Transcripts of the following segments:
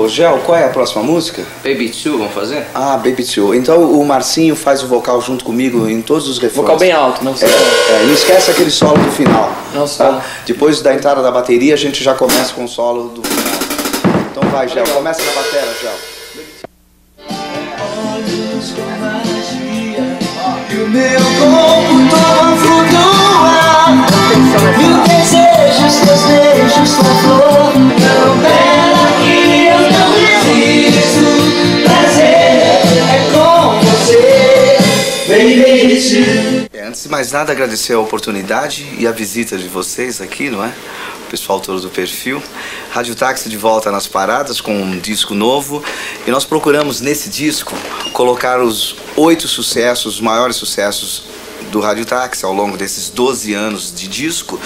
Ô, Gel, qual é a próxima música? Baby Two, vamos fazer? Ah, Baby Two. Então o Marcinho faz o vocal junto comigo em todos os refrões. Vocal bem alto, não sei. É, é, não esquece aquele solo do final. Não tá? Depois da entrada da bateria, a gente já começa com o solo do final. Então vai, Gel, começa na bateria, Gel. Olhos com magia, e o meu corpo toma flutuar. Mil antes de mais nada, agradecer a oportunidade e a visita de vocês aqui, não é? O pessoal todo do perfil. Rádio Táxi de volta nas paradas com um disco novo. E nós procuramos nesse disco colocar os oito sucessos, os maiores sucessos do Rádio Táxi ao longo desses 12 anos de disco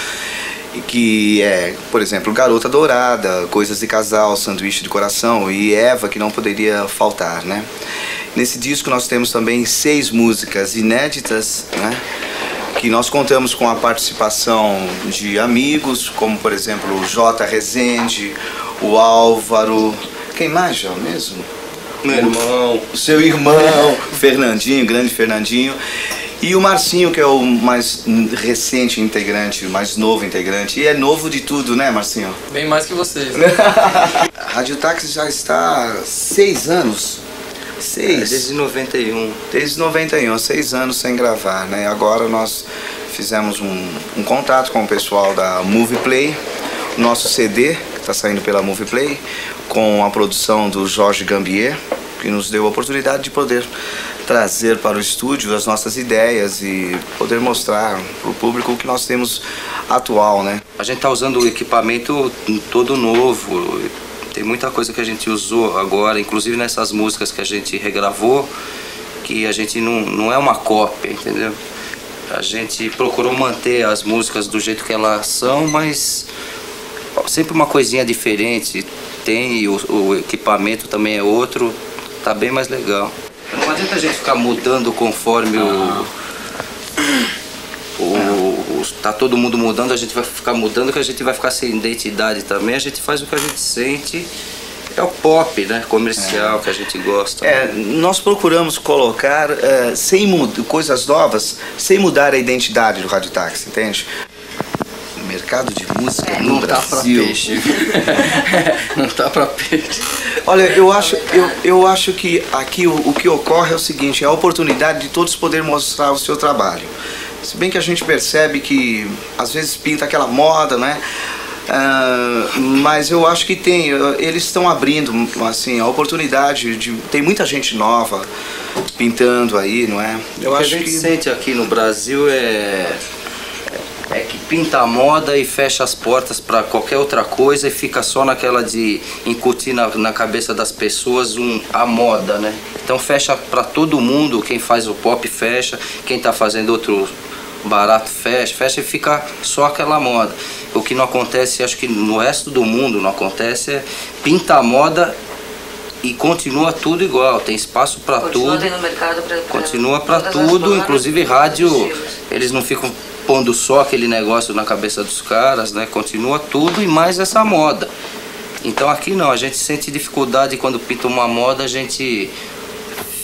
que é, por exemplo, Garota Dourada, Coisas de Casal, Sanduíche de Coração e Eva, que não poderia faltar, né? Nesse disco nós temos também seis músicas inéditas, né? Que nós contamos com a participação de amigos, como por exemplo o J. Rezende, o Álvaro, quem mais já mesmo? Meu irmão. O seu irmão, Fernandinho, grande Fernandinho. E o Marcinho, que é o mais recente integrante, o mais novo integrante. E é novo de tudo, né, Marcinho? Bem mais que vocês. Né? a Rádio Táxi já está há seis anos. Seis. É, desde 91. Desde 91, seis anos sem gravar, né? Agora nós fizemos um, um contato com o pessoal da Movie Play, nosso CD, que está saindo pela Movie Play, com a produção do Jorge Gambier, que nos deu a oportunidade de poder trazer para o estúdio as nossas ideias e poder mostrar para o público o que nós temos atual, né? A gente está usando o equipamento todo novo. Tem muita coisa que a gente usou agora, inclusive nessas músicas que a gente regravou, que a gente não, não é uma cópia, entendeu? A gente procurou manter as músicas do jeito que elas são, mas sempre uma coisinha diferente. Tem, o, o equipamento também é outro, tá bem mais legal. Não adianta a gente ficar mudando conforme o, o, Tá todo mundo mudando, a gente vai ficar mudando, que a gente vai ficar sem identidade também. A gente faz o que a gente sente. É o pop, né? Comercial é. que a gente gosta. É, nós procuramos colocar é, sem coisas novas, sem mudar a identidade do Rádio Táxi, entende? mercado de música é, no não Brasil. Tá pra peixe. não tá pra peixe. Olha, eu acho, eu, eu acho que aqui o, o que ocorre é o seguinte, é a oportunidade de todos poder mostrar o seu trabalho. Se bem que a gente percebe que às vezes pinta aquela moda, né? Uh, mas eu acho que tem, eles estão abrindo assim a oportunidade de tem muita gente nova pintando aí, não é? Eu o que a gente que sente aqui no Brasil é é que pinta a moda e fecha as portas para qualquer outra coisa e fica só naquela de incutir na, na cabeça das pessoas um, a moda, né? Então fecha para todo mundo, quem faz o pop fecha, quem está fazendo outro barato fecha, fecha e fica só aquela moda. O que não acontece, acho que no resto do mundo não acontece, é pinta a moda e continua tudo igual, tem espaço para tudo. Mercado pra, pra continua para tudo, inclusive rádio, eles não ficam pondo só aquele negócio na cabeça dos caras, né? Continua tudo e mais essa moda. Então aqui não, a gente sente dificuldade quando pinta uma moda, a gente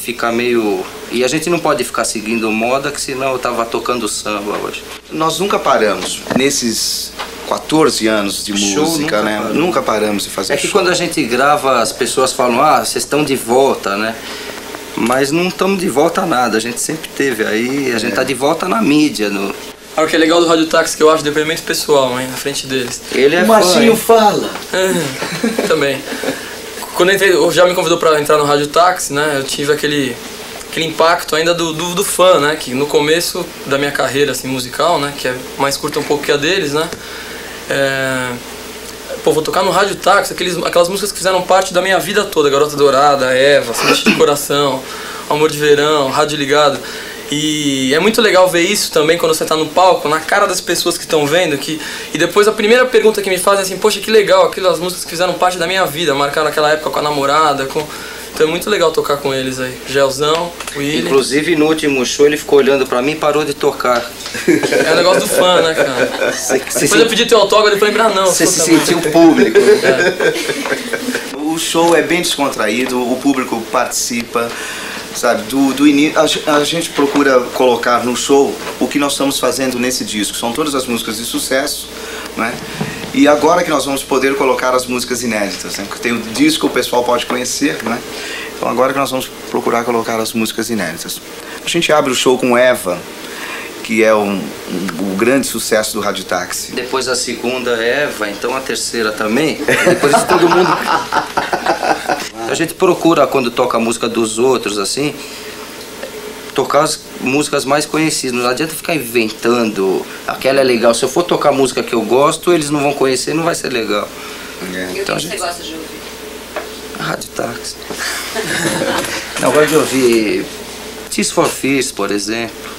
fica meio. E a gente não pode ficar seguindo moda, que senão eu tava tocando samba hoje. Nós nunca paramos nesses 14 anos de show, música, nunca né? Paramos. Nunca paramos de fazer É que show. quando a gente grava, as pessoas falam, ah, vocês estão de volta, né? Mas não estamos de volta a nada, a gente sempre teve aí, a gente tá de volta na mídia, no, ah, o que é legal do Rádio Táxi que eu acho depoimento pessoal, hein, na frente deles. Ele é O Marcinho fala. Também. Quando entrei, já me convidou para entrar no Rádio Táxi, né? Eu tive aquele aquele impacto ainda do, do, do, fã, né? Que no começo da minha carreira assim, musical, né? Que é mais curta um pouco que a deles, né? É... Pô, vou tocar no Rádio Táxi, aqueles, aquelas músicas que fizeram parte da minha vida toda. Garota Dourada, Eva, Sente de Coração, Amor de Verão, Rádio Ligado. E é muito legal ver isso também quando você está no palco, na cara das pessoas que estão vendo. Que, e depois a primeira pergunta que me fazem é assim: Poxa, que legal, aquelas músicas que fizeram parte da minha vida, marcaram aquela época com a namorada. Com... Então é muito legal tocar com eles aí. Gelzão, William. Inclusive no último show ele ficou olhando pra mim e parou de tocar. É o negócio do fã, né, cara? Cê, cê Depois se... eu pedi teu autógrafo e falei, ah, não. Você se sentiu público. É. show é bem descontraído, o público participa, sabe? Do, do início, a, a, gente procura colocar no show o que nós estamos fazendo nesse disco. São todas as músicas de sucesso, né? E agora que nós vamos poder colocar as músicas inéditas, né? Porque tem o disco, o pessoal pode conhecer, né? Então agora que nós vamos procurar colocar as músicas inéditas. A gente abre o show com Eva, que é um, um, um, grande sucesso do Rádio Táxi. Depois a segunda Eva, então a terceira também. Depois de todo mundo. a gente procura quando toca a música dos outros assim, tocar as músicas mais conhecidas. Não adianta ficar inventando. Aquela é legal. Se eu for tocar a música que eu gosto, eles não vão conhecer, não vai ser legal. É. E então, o que, gente... você gosta de ouvir? Rádio Táxi. não, eu gosto de ouvir Tears for Fears, por exemplo.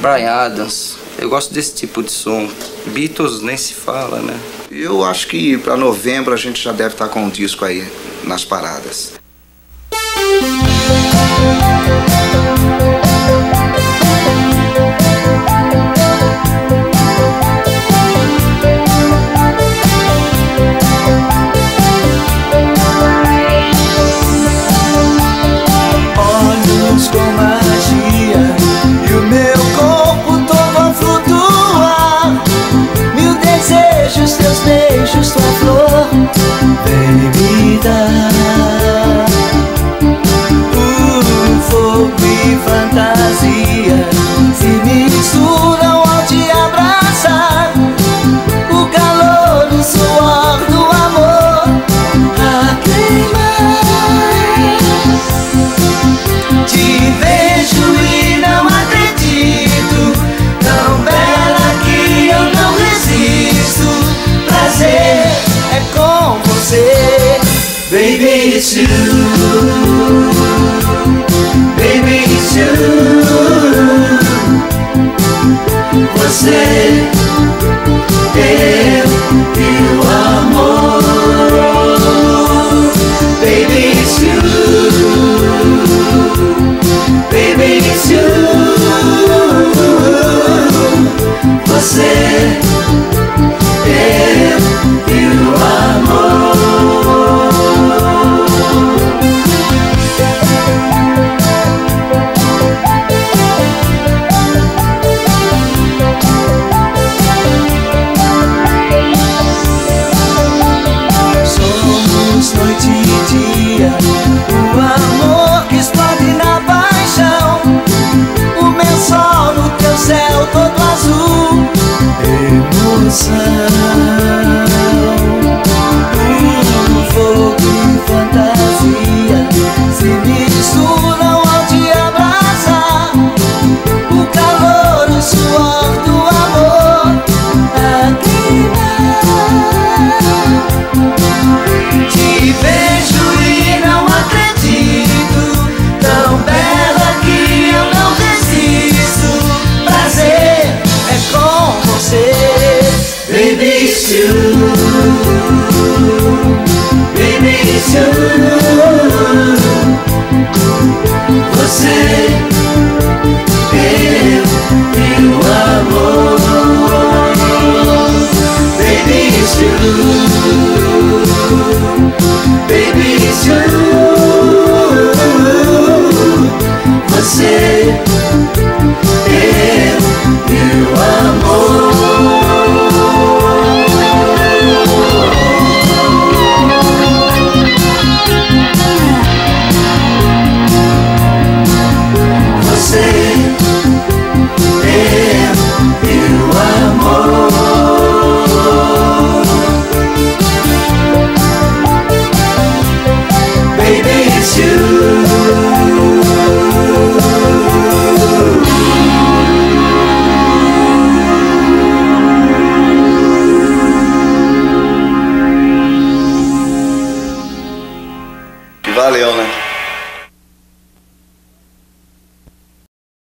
Brian Adams. Eu gosto desse tipo de som. Beatles nem se fala, né? Eu acho que para novembro a gente já deve estar tá com um disco aí nas paradas.